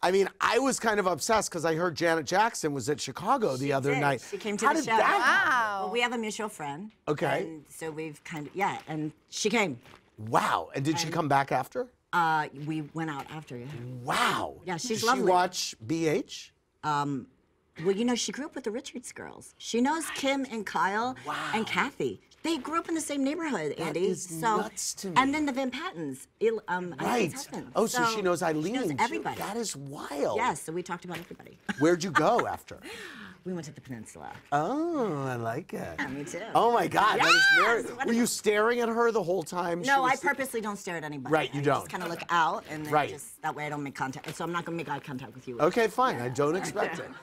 I mean, I was kind of obsessed because I heard Janet Jackson was at Chicago the other did. night. She came to How the did show. that? Wow. Well, we have a mutual friend. Okay. And so we've kind of yeah, and she came. Wow. And did she come back after? Uh, we went out after you. Wow. Yeah, she's Did lovely. She watch BH? Well, you know, she grew up with the Richards girls. She knows Kim and Kyle and Kathy. They grew up in the same neighborhood, Andy. is so, nuts to me. And then the Van Pattens, Il- um, Right. Oh, so, she knows Eileen. She knows everybody. That is wild. Yes, so we talked about everybody. Where'd you go after? we went to the peninsula. Oh, I like it. Yeah, me too. Oh my God, that. Yes! Were you staring at her the whole time? No, I purposely don't stare at anybody. Right, you I don't. Just kind of look out, and then Right. just that way I don't make contact. So I'm not gonna make eye contact with you. Okay, fine. I don't expect it.